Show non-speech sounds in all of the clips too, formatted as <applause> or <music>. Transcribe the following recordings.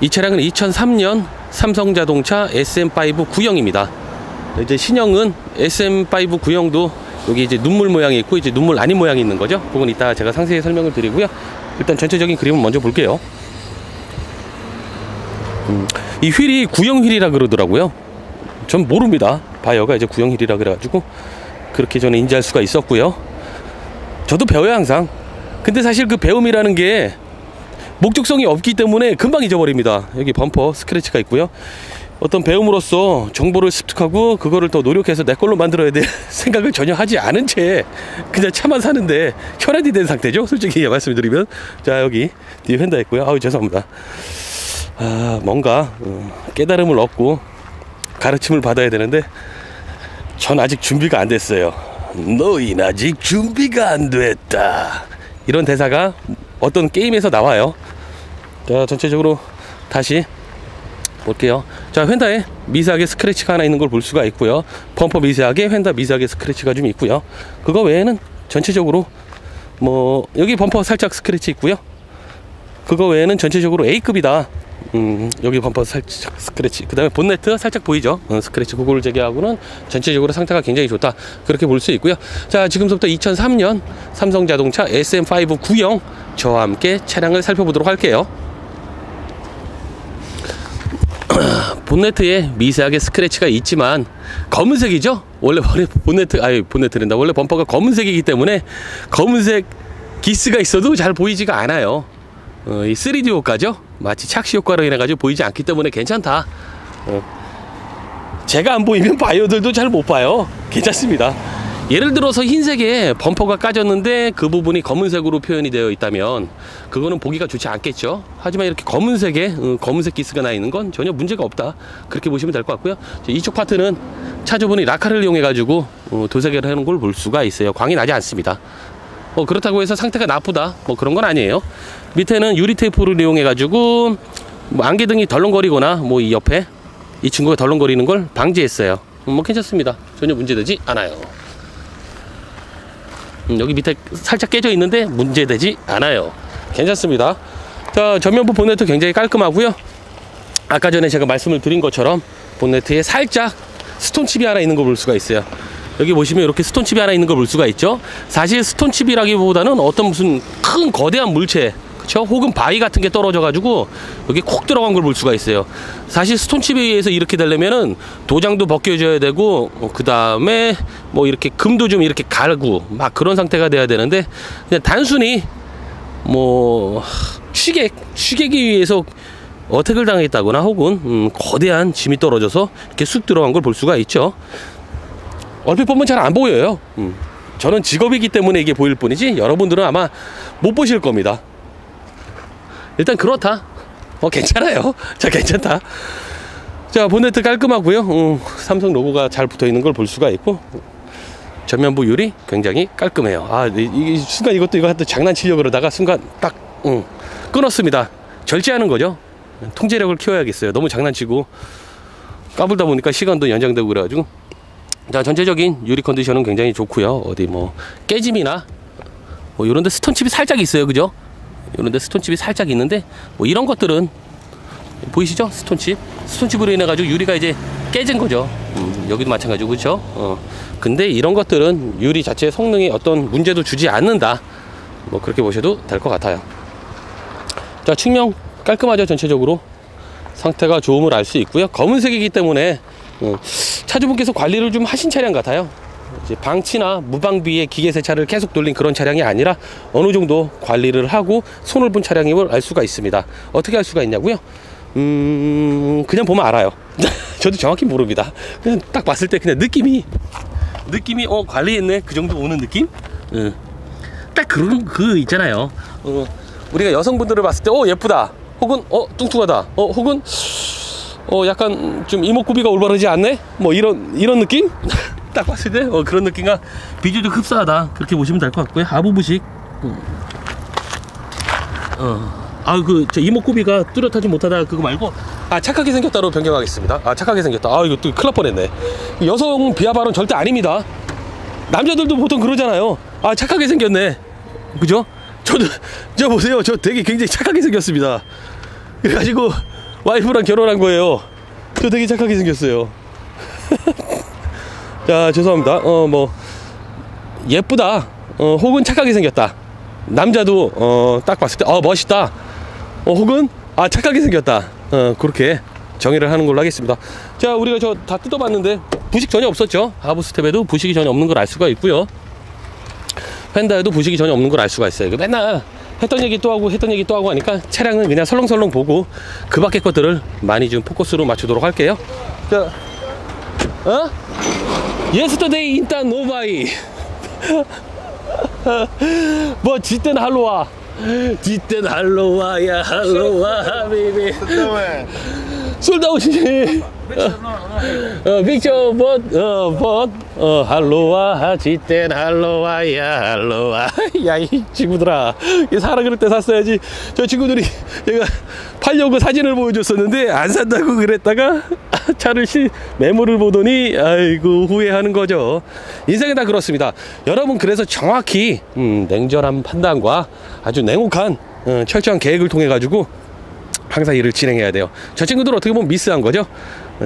이 차량은 2003년 삼성자동차 SM5 구형입니다. 이제 신형은 SM5 구형도 여기 이제 눈물 모양이 있고 이제 눈물 아닌 모양이 있는 거죠. 그건 이따 제가 상세히 설명을 드리고요. 일단 전체적인 그림을 먼저 볼게요. 음, 이 휠이 구형 휠이라 그러더라고요. 전 모릅니다. 바이어가 이제 구형 휠이라 그래가지고 그렇게 저는 인지할 수가 있었고요. 저도 배워요 항상. 근데 사실 그 배움이라는 게 목적성이 없기 때문에 금방 잊어버립니다. 여기 범퍼 스크래치가 있고요. 어떤 배움으로써 정보를 습득하고 그거를 더 노력해서 내 걸로 만들어야 될 <laughs> 생각을 전혀 하지 않은 채 그냥 차만 사는데 혈안이 된 상태죠. 솔직히 <laughs> 말씀드리면 자 여기 뒤에 휀다 있고요. 아우 죄송합니다. 아 뭔가 어, 깨달음을 얻고 가르침을 받아야 되는데 전 아직 준비가 안 됐어요. 너인 아직 준비가 안 됐다. 이런 대사가 어떤 게임에서 나와요. 자 전체적으로 다시 볼게요. 자, 휀다에 미세하게 스크래치가 하나 있는 걸 볼 수가 있고요. 범퍼 미세하게, 휀다 미세하게 스크래치가 좀 있고요. 그거 외에는 전체적으로 뭐 여기 범퍼 살짝 스크래치 있고요. 그거 외에는 전체적으로 A급이다. 음, 여기 범퍼 살짝 스크래치. 그 다음에 본네트 살짝 보이죠? 어, 스크래치 그거를 제외하고는 전체적으로 상태가 굉장히 좋다. 그렇게 볼 수 있고요. 자, 지금부터 2003년 삼성자동차 SM5 구형 저와 함께 차량을 살펴보도록 할게요. <clears throat> 본네트에 미세하게 스크래치가 있지만 검은색이죠? 원래 본네트 아니 본네트랜다 원래 범퍼가 검은색이기 때문에 검은색 기스가 있어도 잘 보이지가 않아요. 어, 이 3D 효과죠? 마치 착시 효과로 인해 가지고 보이지 않기 때문에 괜찮다. 어. 제가 안 보이면 바이오들도 잘 못 봐요. 괜찮습니다. 예를 들어서 흰색에 범퍼가 까졌는데 그 부분이 검은색으로 표현이 되어 있다면 그거는 보기가 좋지 않겠죠. 하지만 이렇게 검은색에 어, 검은색 기스가 나 있는 건 전혀 문제가 없다. 그렇게 보시면 될 것 같고요. 이쪽 파트는 차주분이 라카를 이용해 가지고 어, 도색을 하는 걸 볼 수가 있어요. 광이 나지 않습니다. 어, 그렇다고 해서 상태가 나쁘다 뭐 그런 건 아니에요. 밑에는 유리 테이프를 이용해 가지고 뭐 안개등이 덜렁거리거나 뭐 이 옆에 이 친구가 덜렁거리는 걸 방지했어요. 뭐 괜찮습니다. 전혀 문제되지 않아요. 음, 여기 밑에 살짝 깨져 있는데 문제되지 않아요. 괜찮습니다. 자, 전면부 본네트 굉장히 깔끔하고요. 아까 전에 제가 말씀을 드린 것처럼 본네트에 살짝 stone chip이 하나 있는 걸볼 수가 있어요. 여기 보시면 이렇게 stone chip이 하나 있는 걸 볼 수가 있죠. 사실 스톤칩이라기보다는 어떤 무슨 큰 거대한 물체 그쵸? 혹은 바위 같은 게 떨어져 가지고 여기 콕 들어간 걸 볼 수가 있어요. 사실 스톤칩에 의해서 이렇게 되려면은 도장도 벗겨져야 되고 어, 그 다음에 뭐 이렇게 금도 좀 이렇게 갈고 막 그런 상태가 돼야 되는데 그냥 단순히 뭐 취객 취객에 의해서 어택을 당했다거나 혹은 음, 거대한 짐이 떨어져서 이렇게 쑥 들어간 걸 볼 수가 있죠. 얼핏 보면 잘 안 보여요. 음. 저는 직업이기 때문에 이게 보일 뿐이지 여러분들은 아마 못 보실 겁니다. 일단 그렇다. 어 괜찮아요. <laughs> 자 괜찮다. 자 본네트 깔끔하고요. 음, 삼성 로고가 잘 붙어 있는 걸 볼 수가 있고 전면부 유리 굉장히 깔끔해요. 아 이, 이 순간 이것도 이거 한테 장난치려 고 그러다가 순간 딱 음, 끊었습니다. 절제하는 거죠. 통제력을 키워야겠어요. 너무 장난치고 까불다 보니까 시간도 연장되고 그래가지고 자 전체적인 유리 컨디션은 굉장히 좋고요. 어디 뭐 깨짐이나 뭐 이런데 stone chip이 살짝 있어요, 그죠? 이런데 stone chip이 살짝 있는데 뭐 이런 것들은 보이시죠? stone chip stone chip으로 인해 가지고 유리가 이제 깨진 거죠. 음, 여기도 마찬가지고 그렇죠? 어. 근데 이런 것들은 유리 자체의 성능에 어떤 문제도 주지 않는다. 뭐 그렇게 보셔도 될 것 같아요. 자 측면 깔끔하죠 전체적으로 상태가 좋음을 알 수 있고요. 검은색이기 때문에 어, 차주분께서 관리를 좀 하신 차량 같아요. 방치나 무방비의 기계 세차를 계속 돌린 그런 차량이 아니라 어느 정도 관리를 하고 손을 본 차량임을 알 수가 있습니다. 어떻게 알 수가 있냐고요? 음, 그냥 보면 알아요. <laughs> 저도 정확히 모릅니다. 그냥 딱 봤을 때 그냥 느낌이 느낌이 어 관리했네 그 정도 오는 느낌? 응. 딱 그런 그 있잖아요. 어, 우리가 여성분들을 봤을 때 어 예쁘다. 혹은 어 뚱뚱하다. 어 혹은 어 약간 좀 이목구비가 올바르지 않네? 뭐 이런 이런 느낌? <laughs> 딱 봤을 때? 어, 그런 느낌과 비교적 흡사하다. 그렇게 보시면 될 것 같고요. 하부부식. 음. 어. 아그 저 이목구비가 뚜렷하지 못하다. 그거 말고? 아 착하게 생겼다로 변경하겠습니다. 아 착하게 생겼다. 아 이거 또 큰일 날 뻔했네. 여성 비하 발언 절대 아닙니다. 남자들도 보통 그러잖아요. 아 착하게 생겼네. 그죠? 저도 저 보세요. 저 되게 굉장히 착하게 생겼습니다. 그래가지고 와이프랑 결혼한 거예요. 저 되게 착하게 생겼어요. <laughs> 자, 죄송합니다. 어, 뭐, 예쁘다. 어, 혹은 착하게 생겼다. 남자도, 어, 딱 봤을 때, 어, 멋있다. 어, 혹은, 아, 착하게 생겼다. 어, 그렇게 정의를 하는 걸로 하겠습니다. 자, 우리가 저 다 뜯어봤는데, 부식 전혀 없었죠. 하부스텝에도 부식이 전혀 없는 걸 알 수가 있고요. 펜다에도 부식이 전혀 없는 걸 알 수가 있어요. 그 맨날 했던 얘기 또 하고 했던 얘기 또 하고 하니까 차량은 그냥 설렁설렁 보고 그 밖의 것들을 많이 좀 포커스로 맞추도록 할게요. 자, 어? Yesterday in the Nobai. <laughs> 뭐 짓된 할로와. 짓된 할로와야 할로와 <laughs> 비비. 솔다우시. 어, 빅저 벗, 어, 벗, 어, 할로와, 짓된 할로와 야, 할로와. <laughs> 야, 이 친구들아. 이 사라 그럴 때 샀어야지. 저 친구들이 내가 팔려고 사진을 보여줬었는데, 안 산다고 그랬다가, <laughs> 차를 시, 매물을 보더니, 아이고, 후회하는 거죠. 인생은 다 그렇습니다. 여러분, 그래서 정확히, 음, 냉철한 판단과 아주 냉혹한, 어, 철저한 계획을 통해 가지고, 항상 일을 진행해야 돼요. 저 친구들 어떻게 보면 미스한 거죠.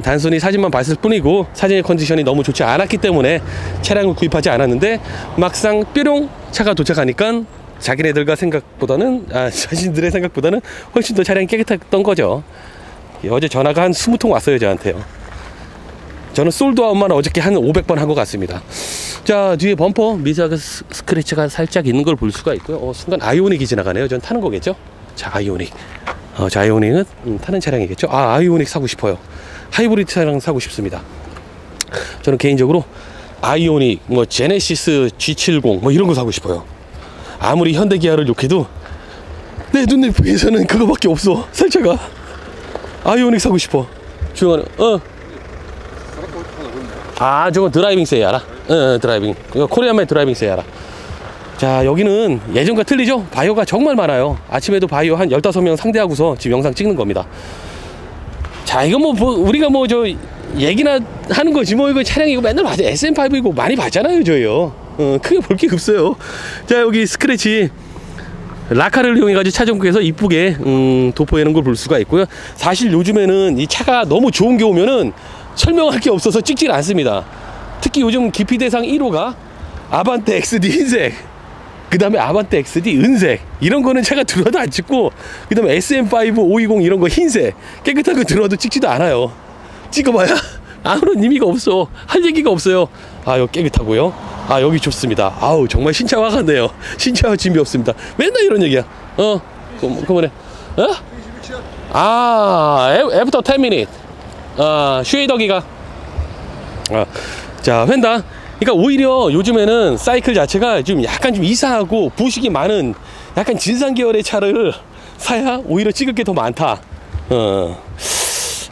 단순히 사진만 봤을 뿐이고 사진의 컨디션이 너무 좋지 않았기 때문에 차량을 구입하지 않았는데 막상 뾰롱 차가 도착하니까 자기네들과 생각보다는 아 <laughs> 자신들의 생각보다는 훨씬 더 차량이 깨끗했던 거죠. 어제 전화가 한 20통 왔어요 저한테요. 저는 sold out만 어저께 한 500번 한 것 같습니다. 자 뒤에 범퍼 미세하게 스크래치가 살짝 있는 걸 볼 수가 있고요. 어, 순간 아이오닉이 지나가네요. 전 타는 거겠죠? 자 아이오닉. 어, 자, 아이오닉은 음, 타는 차량이겠죠. 아, 아이오닉 사고 싶어요. 하이브리드 차량 사고 싶습니다. 저는 개인적으로 아이오닉, 뭐 제네시스 G70 뭐 이런 거 사고 싶어요. 아무리 현대 기아를 욕해도 내 눈높이에서는 그거밖에 없어. 살차가 아이오닉 사고 싶어. 조용하네. 어. 아, 저거 driving سيارة. 어, 어, driving. Korean man driving سيارة. 자 여기는 예전과 틀리죠? 바이어가 정말 많아요. 아침에도 바이어 한 15명 상대하고서 지금 영상 찍는 겁니다. 자 이거 뭐, 뭐 우리가 뭐 저 얘기나 하는 거지 뭐 이거 차량 이거 맨날 봐죠 SM5 이거 많이 봤잖아요 저희요. 어, 크게 볼 게 없어요. 자 여기 스크래치. 라카를 이용해 가지고 차종구에서 이쁘게 음, 도포해 놓은 걸 볼 수가 있고요. 사실 요즘에는 이 차가 너무 좋은 게 오면은 설명할 게 없어서 찍질 않습니다. 특히 요즘 기피 대상 1호가 아반떼 XD 흰색 그 다음에 아반떼 XD 은색. 이런 거는 차가 들어도 안 찍고 그 다음에 SM5 520 이런 거 흰색. 깨끗한 거 들어도 찍지도 않아요. 찍어봐야 <laughs> 아무런 의미가 없어. 할 얘기가 없어요. 아 여기 깨끗하고요. 아 여기 좋습니다. 아우 정말 신차와 같네요. 신차와 짐이 없습니다. 맨날 이런 얘기야. 어? 그, 그만해. 어? 아 애프터 10 minute 아 쉐이더기가. 아, 자 횡단 그러니까 오히려 요즘에는 사이클 자체가 좀 약간 좀 이상하고 부식이 많은 약간 진상 계열의 차를 사야 오히려 찍을 게 더 많다. 어.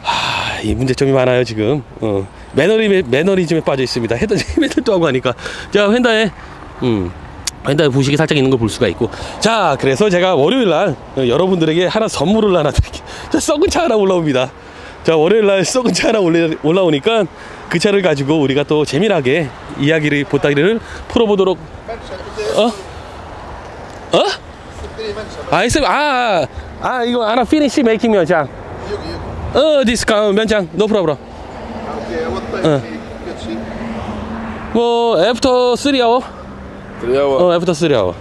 하, 이 문제점이 많아요 지금. 어. 매너리 매너리즘에 빠져 있습니다. 해도 헤매들도 하고 하니까 자 휀다에 음. 휀다에 부식이 살짝 있는 걸 볼 수가 있고 자 그래서 제가 월요일 날 어, 여러분들에게 하나 선물을 하나 <laughs> 드릴게요. 자, 썩은 차 하나 올라옵니다. 자 월요일 날 썩은 차 하나 올라, 올라오니까 그 차를 가지고 우리가 또 재미나게 이야기를 보따리를 풀어보도록 어? 어? 아이스 아아 아, 이거 하나 finish making 면장. 어 디스카운 면장. 노 프로브럼 어. 뭐 애프터 3 아워 3 아워 어 애프터 3 아워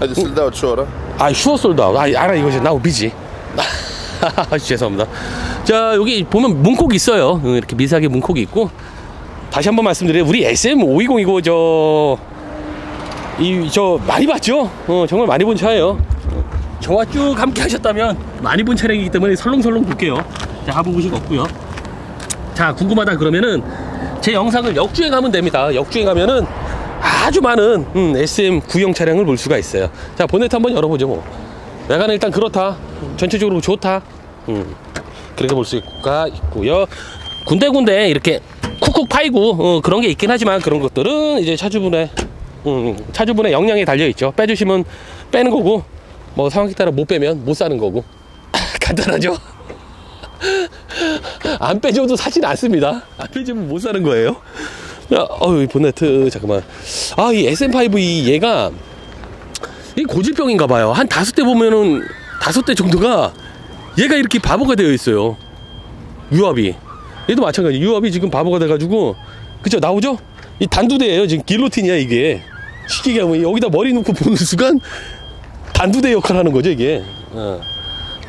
아직 솔드아웃 추워라? 아 추워 솔드아웃 아 알아. 이거 이제 나오 비지 <laughs> 죄송합니다. 자, 여기 보면 문콕이 있어요. 이렇게 미세하게 문콕이 있고 다시 한번 말씀드려요. 우리 SM520 이거 저, 이, 저, 많이 봤죠? 어, 정말 많이 본 차예요. 저와 쭉 함께 하셨다면 많이 본 차량이기 때문에 설렁설렁 볼게요. 자, 하부 부식 없고요. 자, 궁금하다 그러면은 제 영상을 역주행하면 됩니다. 역주행하면은 아주 많은 음, SM 구형 차량을 볼 수가 있어요. 자, 보네트 한번 열어보죠, 뭐. 외관은 일단 그렇다. 전체적으로 좋다. 음, 그렇게 볼 수가 있고요. 군데군데 이렇게 쿡쿡 파이고 어, 그런 게 있긴 하지만 그런 것들은 이제 차주분의 음, 차주분의 역량에 달려 있죠. 빼주시면 빼는 거고 뭐 상황에 따라 못 빼면 못 사는 거고 <laughs> 간단하죠. <laughs> 안 빼줘도 사진 않습니다. 안 빼주면 못 사는 거예요. 어이 보네트 잠깐만. 아 이 SM5 이 얘가 이 고질병인가 봐요. 한 다섯 대 보면은 다섯 대 정도가 얘가 이렇게 바보가 되어 있어요. 유압이. 얘도 마찬가지. 유압이 지금 바보가 돼가지고 그죠 나오죠? 이 단두대예요. 지금 길로틴이야 이게. 쉽게 얘기하면 여기다 머리 놓고 보는 순간 단두대 역할을 하는 거죠 이게. 어.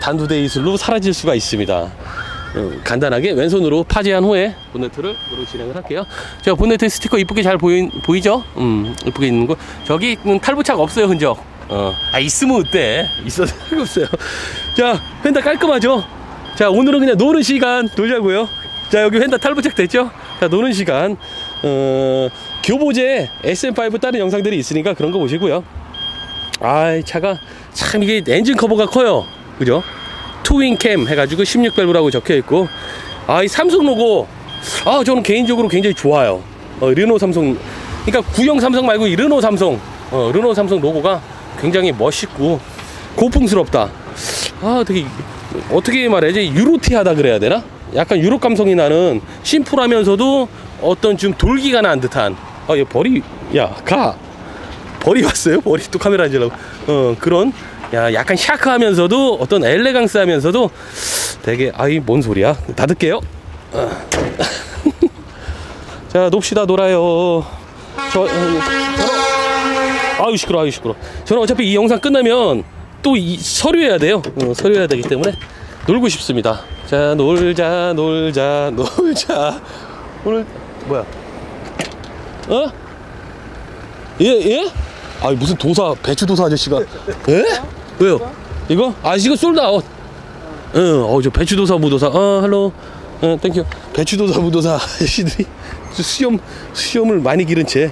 단두대 이슬로 사라질 수가 있습니다. 어, 간단하게 왼손으로 파지한 후에 본네트를 으로 진행을 할게요. 저 본네트 스티커 이쁘게 잘 보이, 보이죠? 음, 이쁘게 있는 거. 저기는 탈부착 없어요, 흔적. 어, 아, 있으면 어때? 있어도 <laughs> 없어요. 자, 펜다 깔끔하죠? 자, 오늘은 그냥 노는 시간 놀자고요. 자, 여기 펜다 탈부착 됐죠? 자, 노는 시간. 어, 교보제 SM5 다른 영상들이 있으니까 그런 거 보시고요. 아이, 차가 참 이게 엔진 커버가 커요. 그죠? twin cam 해가지고 16밸브라고 적혀 있고, 아, 이 삼성 로고, 아, 저는 개인적으로 굉장히 좋아요. 어, 르노 삼성, 그러니까 구형 삼성 말고 이 르노 삼성, 어, 르노 삼성 로고가 굉장히 멋있고 고풍스럽다. 아, 되게 어떻게 말해야지 유로티하다 그래야 되나? 약간 유럽 감성이 나는 심플하면서도 어떤 좀 돌기가 난 듯한. 아, 얘 벌이, 야, 가. 벌이 왔어요? 벌이 또 카메라 앉으려고. 어, 그런, 야, 약간 샤크하면서도 어떤 엘레강스 하면서도 되게, 아이, 뭔 소리야? 닫을게요. 어. <laughs> 자, 놉시다, 놀아요. 저, 어, 저는, 아유, 시끄러, 아유, 시끄러. 저는 어차피 이 영상 끝나면 또 이, 서류해야 돼요. 어, 서류해야 되기 때문에 놀고 싶습니다. 자, 놀자, 놀자, 놀자. 오늘, 뭐야? 어? 예, 예? 아 무슨 도사 배추 도사 아저씨가 예? 왜요? 이거? 아 이거 솔드아웃 응, 어저 배추 도사 무도사 어 할로 어 thank you 배추 도사 무도사 아저씨들이 <laughs> 수염 수염을 많이 기른 채 어,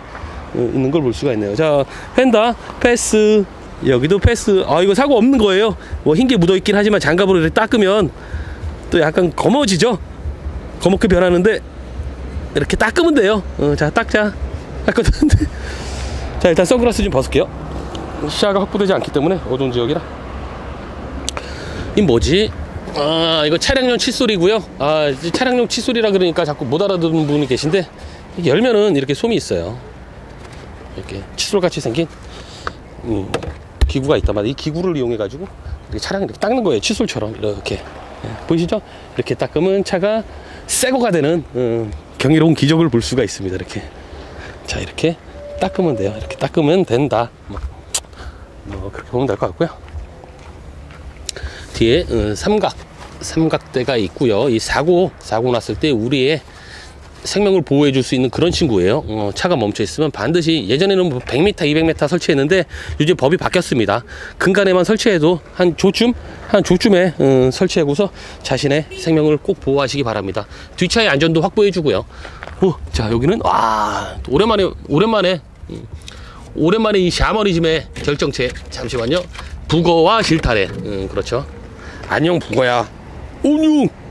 있는 걸 볼 수가 있네요. 자 펜다 패스. 여기도 패스. 아 이거 사고 없는 거예요. 뭐 흰 게 묻어 있긴 하지만 장갑으로 이렇게 닦으면 또 약간 검어지죠? 검게 변하는데 이렇게 닦으면 돼요. 어, 자 닦자. 닦았는데. <laughs> 자 일단 선글라스 좀 벗을게요. 시야가 확보되지 않기 때문에 어두운 지역이라. 이 뭐지? 아 이거 차량용 칫솔이고요. 아이 차량용 칫솔이라 그러니까 자꾸 못 알아듣는 분이 계신데 열면은 이렇게 솜이 있어요 이렇게 칫솔 같이 생긴 음, 기구가 있단 말이에요 이 기구를 이용해 가지고 이렇게 차량 이렇게 닦는 거예요 칫솔처럼 이렇게 예, 보이시죠 이렇게 닦으면 차가 새거가 되는 음, 경이로운 기적을 볼 수가 있습니다 이렇게 자 이렇게 닦으면 돼요. 이렇게 닦으면 된다. 뭐, 뭐 그렇게 보면 될 것 같고요. 뒤에 어, 삼각 삼각대가 있고요. 이 사고 사고 났을 때 우리의 생명을 보호해 줄 수 있는 그런 친구예요. 어, 차가 멈춰 있으면 반드시 예전에는 뭐 100m, 200m 설치했는데 요즘 법이 바뀌었습니다. 근간에만 설치해도 한 조쯤 한 조쯤에 어, 설치하고서 자신의 생명을 꼭 보호하시기 바랍니다. 뒷차의 안전도 확보해 주고요. 어, 자 여기는 와 오랜만에 오랜만에 음, 오랜만에 이 샤머니즘의 결정체 잠시만요. 북어와 실타래 음, 그렇죠. 안녕 북어야. 안녕.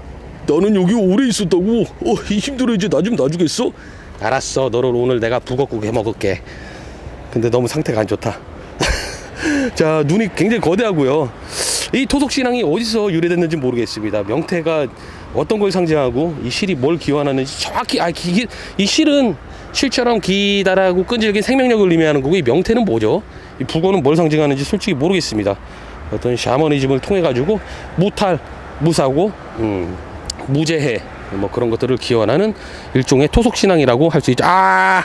나는 여기 오래 있었다고. 어, 힘들어 이제 나 좀 놔주겠어? 알았어. 너를 오늘 내가 북어국 해 먹을게. 근데 너무 상태가 안 좋다. <laughs> 자, 눈이 굉장히 거대하고요. 이 토속 신앙이 어디서 유래됐는지 모르겠습니다. 명태가 어떤 걸 상징하고 이 실이 뭘 기원하는지 정확히 아 기, 이 실은 실처럼 기다라고 끈질긴 생명력을 의미하는 거고 이 명태는 뭐죠? 이 북어는 뭘 상징하는지 솔직히 모르겠습니다. 어떤 샤머니즘을 통해 가지고 무탈, 무사고, 음, 무죄해 뭐 그런 것들을 기원하는 일종의 토속 신앙이라고 할 수 있죠. 아,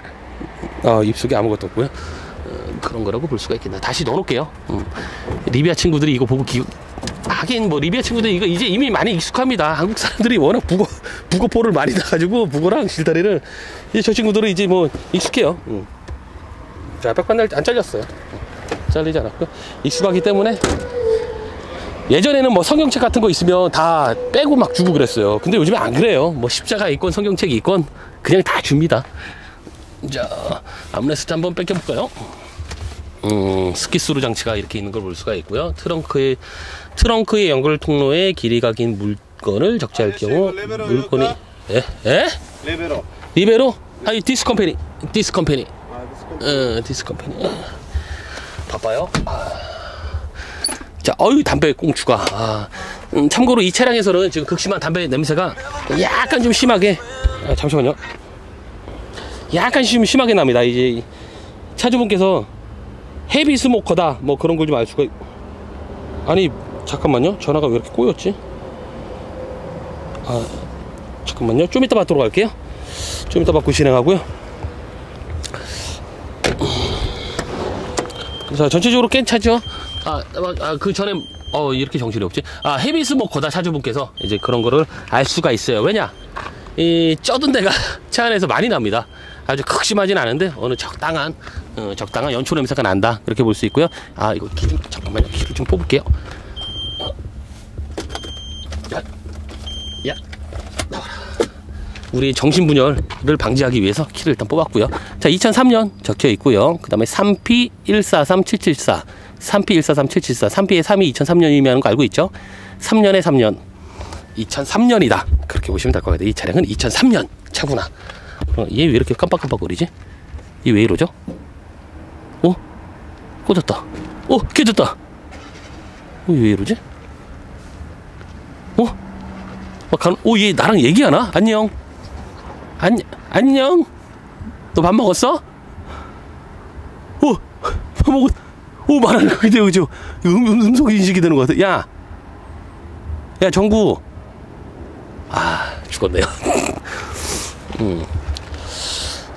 어, 입속에 아무것도 없고요. 어, 그런 거라고 볼 수가 있겠다. 다시 넣어놓을게요. 음. 리비아 친구들이 이거 보고 기, 하긴 뭐 리비아 친구들 이거 이제 이미 많이 익숙합니다. 한국 사람들이 워낙 북어 북어포를 많이 나가지고 북어랑 실다리를 이제 저 친구들은 이제 뭐 익숙해요. 음. 자 백반날 안 잘렸어요. 잘리지 않았고 익숙하기 때문에 예전에는 뭐 성경책 같은 거 있으면 다 빼고 막 주고 그랬어요. 근데 요즘에 안 그래요. 뭐 십자가 있건 성경책이 있건 그냥 다 줍니다. 자, 암레스트 한번 뺏겨 볼까요? 음, 스키스루 장치가 이렇게 있는 걸 볼 수가 있고요. 트렁크의 트렁크의 연결 통로에 길이가 긴 물건을 적재할 경우 물건이 예? 예? Libero. 리베로? 아니 this company this company 어 this company 바빠요 자 어유 담배 꽁초가 아, 음, 참고로 이 차량에서는 지금 극심한 담배 냄새가 약간 좀 심하게 아, 잠시만요 약간 좀 심하게 납니다 이제 차주분께서 헤비 스모커다 뭐 그런 걸 좀 알 수가 있... 아니 잠깐만요 전화가 왜 이렇게 꼬였지 아, 잠깐만요. 좀 이따 받도록 할게요. 좀 이따 받고 진행하고요. 자, 전체적으로 괜찮죠? 아, 아, 그 전에, 어, 이렇게 정신이 없지? 아, 헤비 스모커다 차주분께서 이제 그런 거를 알 수가 있어요. 왜냐? 이 쩌든 데가 <laughs> 차 안에서 많이 납니다. 아주 극심하진 않은데 어느 적당한 어, 적당한 연초 냄새가 난다 그렇게 볼 수 있고요. 아 이거 키 좀, 잠깐만요. 키를 좀 뽑을게요. 어. 야, 야, 나와라. 우리 정신분열을 방지하기 위해서 키를 일단 뽑았고요. 자, 2003년 적혀 있고요. 그 다음에 3P143774, 3P143774, 3P의 3이 2003년이면 거 알고 있죠? 3년에 3년, 2003년이다. 그렇게 보시면 될 것 같아요. 이 차량은 2003년 차구나. 어, 얘왜 이렇게 깜빡깜빡거리지? 얘 왜 이러죠? 어? 꽂았다. 어? 켜졌다. 어, 얘왜 이러지? 어? 막 간, 오, 얘 나랑 얘기하나? 안녕. 안, 안녕. 너 밥 먹었어? 어, 밥 먹었, 오, 말하는 거 그대로 그죠? 음, 음, 음성 인식이 되는 것 같아. 야. 야, 정구. 아, 죽었네요. <laughs> 음.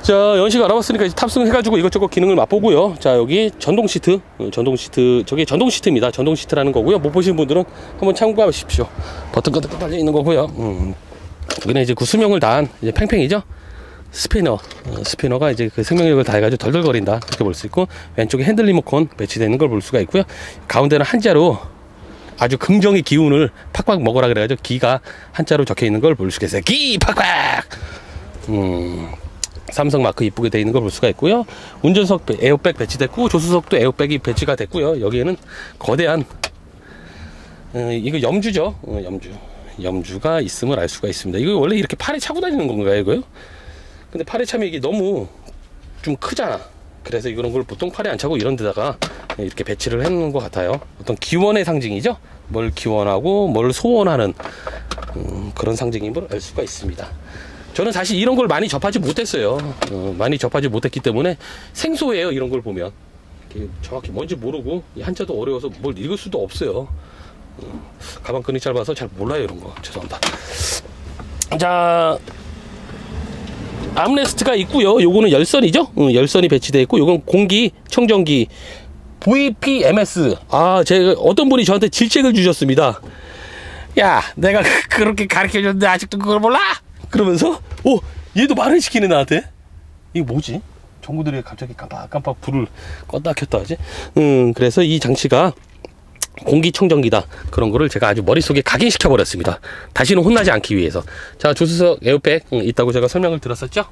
자, 연식 알아봤으니까 이제 탑승해가지고 이것저것 기능을 맛보고요. 자, 여기 전동 시트, 어, 전동 시트, 저게 전동 시트입니다. 전동 시트라는 거고요. 못 보신 분들은 한번 참고하십시오. 버튼 끄덕 달려 있는 거고요. 음. 여기는 이제 그 수명을 다한 이제 팽팽이죠. 스피너, 어, 스피너가 이제 그 생명력을 다해가지고 덜덜거린다 이렇게 볼 수 있고 왼쪽에 핸들 리모컨 배치되는 걸 볼 수가 있고요. 가운데는 한자로 아주 긍정의 기운을 팍팍 먹으라 그래가지고 기가 한자로 적혀 있는 걸 볼 수가 있어요. 기 팍팍. 음. 삼성 마크 이쁘게 되어 있는 걸 볼 수가 있고요. 운전석 배- 에어백 배치됐고 조수석도 에어백이 배치가 됐고요. 여기에는 거대한 어, 이거 염주죠. 어, 염주. 염주가 있음을 알 수가 있습니다. 이거 원래 이렇게 팔에 차고 다니는 건가요, 이거요? 근데 팔에 차면 이게 너무 좀 크잖아. 그래서 이런 걸 보통 팔에 안 차고 이런 데다가 이렇게 배치를 해놓은 것 같아요. 어떤 기원의 상징이죠. 뭘 기원하고 뭘 소원하는 음, 그런 상징임을 알 수가 있습니다. 저는 사실 이런 걸 많이 접하지 못했어요. 어, 많이 접하지 못했기 때문에 생소해요. 이런 걸 보면 정확히 뭔지 모르고 이 한자도 어려워서 뭘 읽을 수도 없어요. 어, 가방끈이 짧아서 잘 몰라요 이런 거. 죄송합니다. 자 armrest가 있고요. 요거는 열선이죠. 응, 열선이 배치되어 있고 요건 공기 청정기 VPMS. 아, 제가 어떤 분이 저한테 질책을 주셨습니다. 야, 내가 <laughs> 그렇게 가르쳐 줬는데 아직도 그걸 몰라? 그러면서 오, 얘도 말을 시키네 나한테. 이게 뭐지? 전구들이 갑자기 깜빡깜빡 불을 껐다 켰다 하지? 음, 그래서 이 장치가 공기청정기다. 그런 거를 제가 아주 머릿속에 각인시켜 버렸습니다. 다시는 혼나지 않기 위해서. 자 조수석 에어백 음, 있다고 제가 설명을 들었었죠?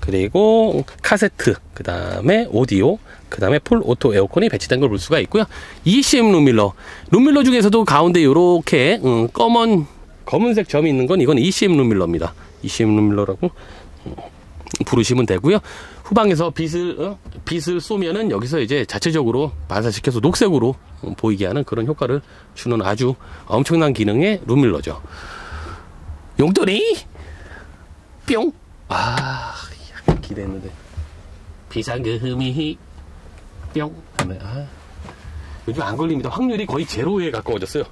그리고 카세트 그 다음에 오디오 그 다음에 full auto 에어컨이 배치된 걸 볼 수가 있고요. ECM 룸밀러. 룸밀러 중에서도 가운데 요렇게 음, 검은 검은색 점이 있는 건 이건 ECM 룸밀러입니다. ECM 룸밀러라고 음, 부르시면 되고요. 후방에서 빛을 어? 빛을 쏘면은 여기서 이제 자체적으로 반사시켜서 녹색으로 어, 보이게 하는 그런 효과를 주는 아주 엄청난 기능의 룸밀러죠. 용돈이 뿅. 아 기대했는데 비상금이 뿅. 하네. 아, 요즘 안 걸립니다. 확률이 거의 제로에 가까워졌어요.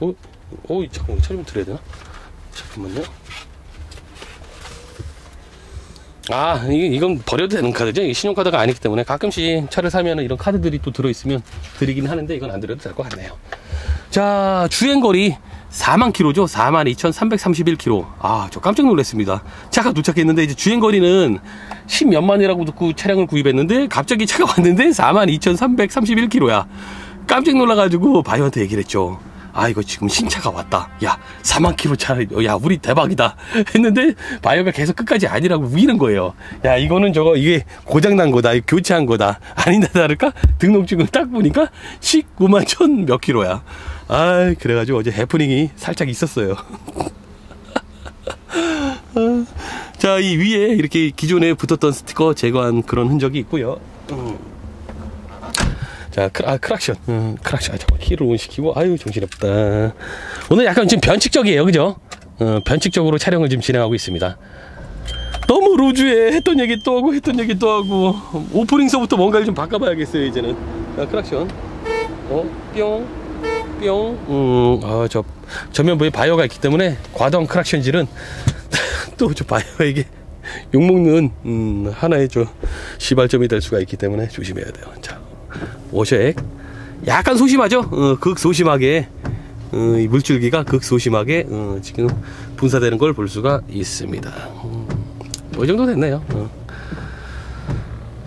어, 어, 잠깐만 차좀 드려야 되나? 잠깐만요. 아, 이- 이건 버려도 되는 카드죠. 신용카드가 아니기 때문에 가끔씩 차를 사면 이런 카드들이 또 들어있으면 드리긴 하는데 이건 안 드려도 될 것 같네요. 자, 주행거리 4만 킬로죠. 4만 2,331 킬로. 아, 저 깜짝 놀랐습니다. 차가 도착했는데 이제 주행거리는 10몇만이라고 듣고 차량을 구입했는데 갑자기 차가 왔는데 4만 2,331 킬로야. 깜짝 놀라가지고 바이오한테 얘기를 했죠. 아 이거 지금 신차가 왔다. 야 4만 킬로 차야 우리 대박이다. <laughs> 했는데 바이오가 계속 끝까지 아니라고 우기는 거예요. 야 이거는 저거 이게 고장난 거다. 교체한 거다. <laughs> 아니다 다를까? 등록증을 딱 보니까 19만 천 몇 킬로야. 아 그래가지고 어제 해프닝이 살짝 있었어요. <laughs> 자 이 위에 이렇게 기존에 붙었던 스티커 제거한 그런 흔적이 있고요. 음. 자, 크, 아, 크락션. 음, 크락션. 아, 잠깐 키를 on시키고, 아유, 정신없다. 오늘 약간 좀 변칙적이에요, 그죠? 어, 변칙적으로 촬영을 지금 진행하고 있습니다. 너무 loose해. 했던 얘기 또 하고, 했던 얘기 또 하고. 오프닝서부터 뭔가를 좀 바꿔봐야겠어요, 이제는. 자, 크락션. 어, 뿅. 뿅. 음, 어, 저 전면부에 바이오가 있기 때문에 과도한 크락션질은 <laughs> 또 저 바이오에게 욕먹는 음, 하나의 저 시발점이 될 수가 있기 때문에 조심해야 돼요. 자, 워셔액. 약간 소심하죠? 어, 극소심하게 어, 이 물줄기가 극소심하게 어, 지금 분사되는 걸 볼 수가 있습니다. 음, 뭐이 정도 됐네요. 어.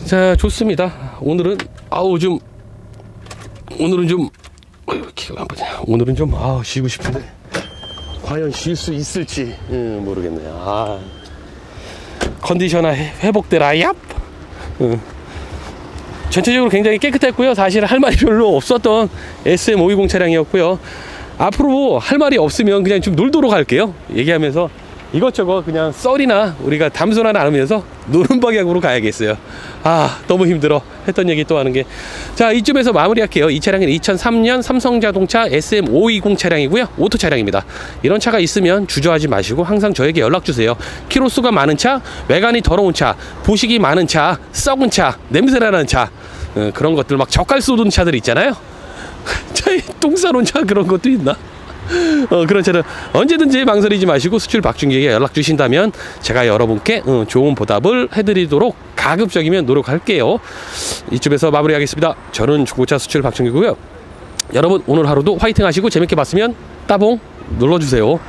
자, 좋습니다. 오늘은 아우 좀 오늘은 좀 기가 안 보냐. 오늘은 좀 아, 쉬고 싶은데 과연 쉴 수 있을지 음, 모르겠네요. 아, 컨디셔나 회- 회복되라 얍. 음. 전체적으로 굉장히 깨끗했고요. 사실 할 말이 별로 없었던 SM520 차량이었고요. 앞으로 할 말이 없으면 그냥 좀 놀도록 할게요. 얘기하면서 이것저것 그냥 썰이나 우리가 담소나 나누면서 노는 방향으로 가야겠어요. 아, 너무 힘들어. 했던 얘기 또 하는 게. 자, 이쯤에서 마무리할게요. 이 차량은 2003년 삼성자동차 SM520 차량이고요. auto 차량입니다. 이런 차가 있으면 주저하지 마시고 항상 저에게 연락 주세요. 키로수가 많은 차, 외관이 더러운 차, 부식이 많은 차, 썩은 차, 냄새나는 차, 어, 그런 것들 막 젓갈 쏟은 차들 있잖아요. <laughs> 차에 똥 싸놓은 차 그런 것도 있나? <laughs> 어, 그런 차는 언제든지 망설이지 마시고 수출 박준기에게 연락 주신다면 제가 여러분께 어, 좋은 보답을 해드리도록 가급적이면 노력할게요. 이쯤에서 마무리하겠습니다. 저는 중고차 수출 박준기고요. 여러분 오늘 하루도 화이팅 하시고 재밌게 봤으면 따봉 눌러주세요.